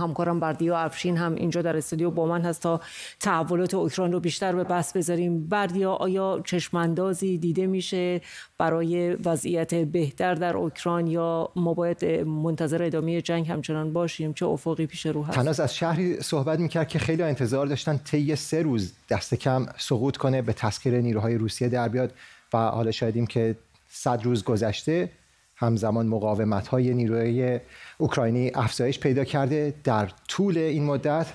همکارم بردیا افشین هم اینجا در استودیو با من هست تا تحولات اوکراین رو بیشتر به بحث بذاریم. بردیا آیا چشماندازی دیده میشه برای وضعیت بهتر در اوکراین یا ما باید منتظر ادامه جنگ همچنان باشیم؟ چه افقی پیش رو هست؟ تناز از شهری صحبت می‌کرد که خیلی انتظار داشتن طی سه روز دست کم سقوط کنه به تسخیر نیروهای روسیه در بیاد و حالا شاهدیم که صد روز گذشته همزمان مقاومت های نیروی اوکراینی افزایش پیدا کرده در طول این مدت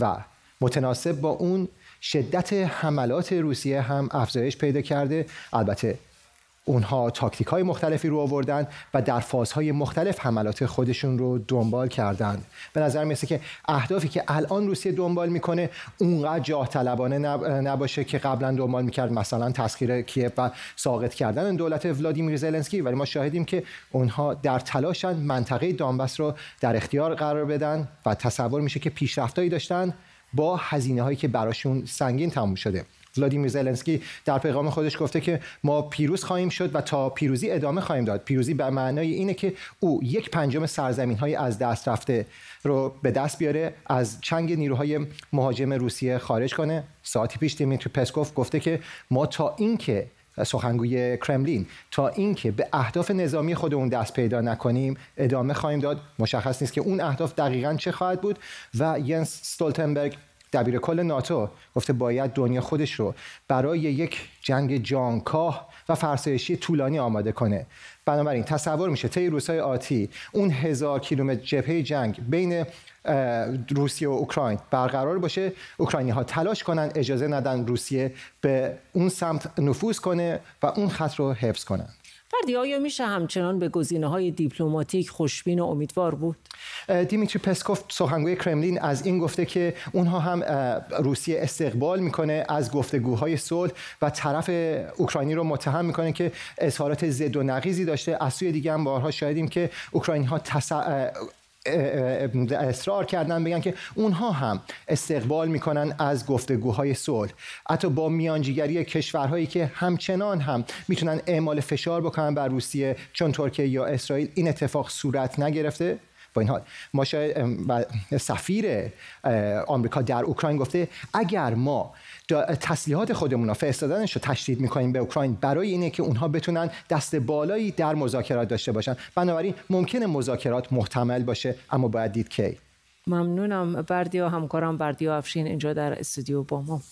و متناسب با اون شدت حملات روسیه هم افزایش پیدا کرده. البته اونها تاکتیک های مختلفی رو آوردن و در فازهای مختلف حملات خودشون رو دنبال کردند. به نظر می‌رسه که اهدافی که الان روسیه دنبال می‌کنه اونقدر جاه طلبانه نباشه که قبلا دنبال می‌کرد مثلا تسخیر کیف و ساقط کردن دولت ولادیمیر زلنسکی. ولی ما شاهدیم که اونها در تلاشن منطقه دانبس رو در اختیار قرار بدن و تصور میشه که پیشرفتایی داشتن با هزینه هایی که براشون سنگین تموم شده. ولادیمیر زلنسکی در پیغام خودش گفته که ما پیروز خواهیم شد و تا پیروزی ادامه خواهیم داد. پیروزی به معنای اینه که او یک پنجم سرزمین های از دست رفته رو به دست بیاره از چنگ نیروهای مهاجم روسیه خارج کنه. ساعتی پیش دیمیتری پسکوف گفته که ما تا اینکه سخنگوی کرملین تا اینکه به اهداف نظامی خودمون دست پیدا نکنیم ادامه خواهیم داد. مشخص نیست که اون اهداف دقیقا چه خواهد بود و ینس ستولتنبرگ دبیر کل ناتو گفته باید دنیا خودش رو برای یک جنگ جانکاه و فرسایشی طولانی آماده کنه. بنابراین تصور میشه طی روزهای آتی اون هزار کیلومتر جبهه جنگ بین روسیه و اوکراین برقرار باشه. اوکراینی ها تلاش کنن اجازه ندن روسیه به اون سمت نفوذ کنه و اون خط رو حفظ کنن. فردی آیا میشه همچنان به گزینه های دیپلماتیک خوشبین و امیدوار بود؟ دیمیتری پسکوف سخنگوی کرملین از این گفته که اونها هم روسیه استقبال می‌کنه از گفتگوهای صلح و طرف اوکراینی رو متهم می‌کنه که اظهارات ضد و نقیزی داشته. از سوی دیگه هم بارها شاهدیم که اوکراینی ها اصرار کردن بگن که اونها هم استقبال می‌کنن از گفتگوهای صلح. حتی با میانجیگری کشورهایی که همچنان هم می‌تونن اعمال فشار بکنن بر روسیه چون ترکیه یا اسرائیل این اتفاق صورت نگرفته. با این حال ما سفیر آمریکا در اوکراین گفته اگر ما تسلیحات خودمون رو فرستادنش رو تشدید می‌کنیم به اوکراین برای اینه که اونها بتونن دست بالایی در مذاکرات داشته باشن. بنابراین ممکنه مذاکرات محتمل باشه اما باید دید کی. ممنونم. بردیا همکارم بردیا افشین اینجا در استودیو با ما.